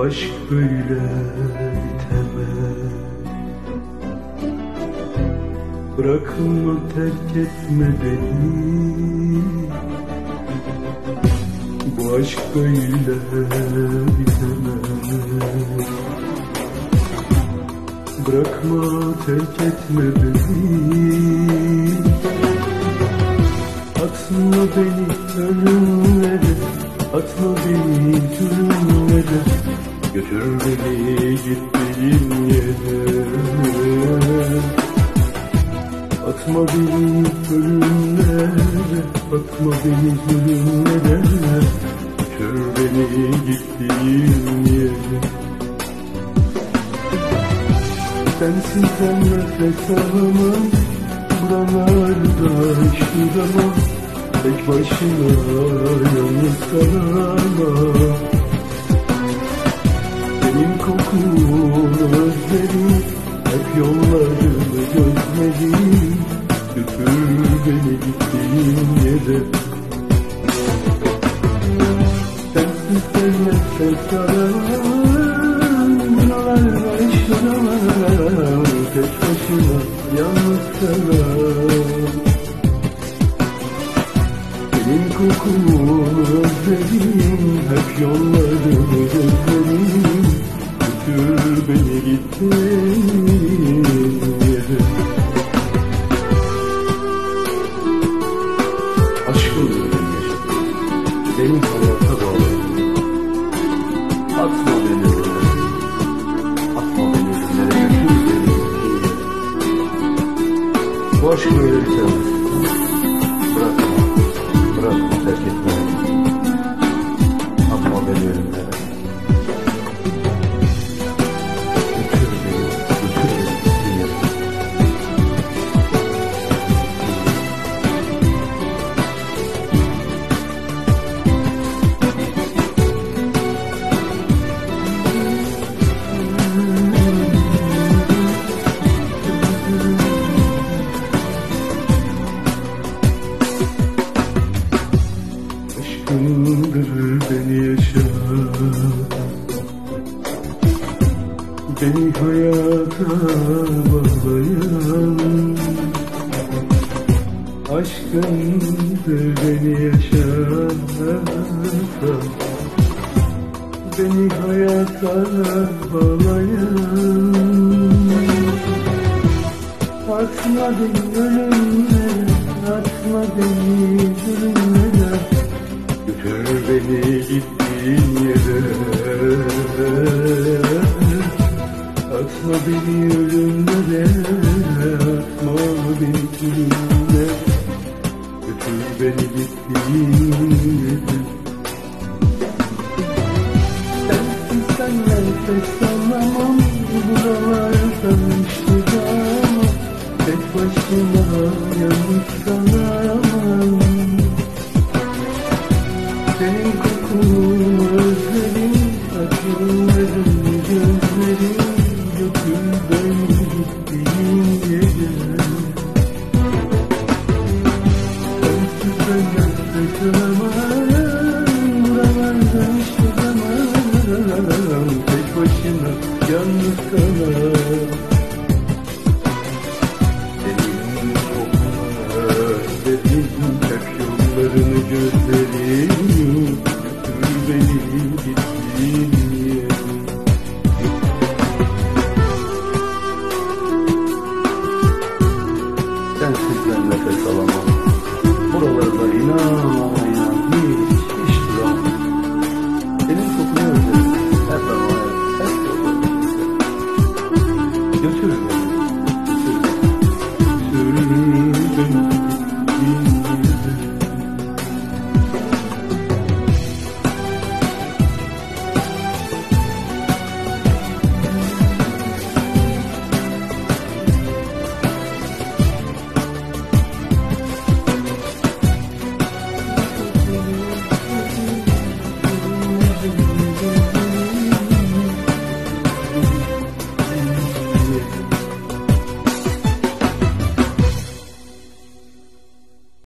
Bu aşk böyle bitemez Bırakma terk etme beni? Bu aşk böyle bitemez Bırakma terk etme beni. Atma beni ölümlere Atma beni zulümlere Götür beni gittiğim yere. Atma beni ölümlere Atma beni zulümlere Götür beni gittiğim yere. Sensin sen nefes alamam Buralarda şuramam Tek başına yalnız kalamam yollarını gözlerim Götür beni gittiğin yere. Sensiz ben nefes alamam Buralarda şuramam Tek başına yalnız kalamam senin kokunu özledim Hep yollarını yere Bu Aşkındır beni yaşat Beni hayata bağlayan Aşkındır beni yaşat Beni hayata bağlayan. Atma beni ölümlere Atma beni Atma beni ölümlere Atma beni zulümlere Götür beni gittiğin yere Sensiz sen nefes alamam Sensiz tonight.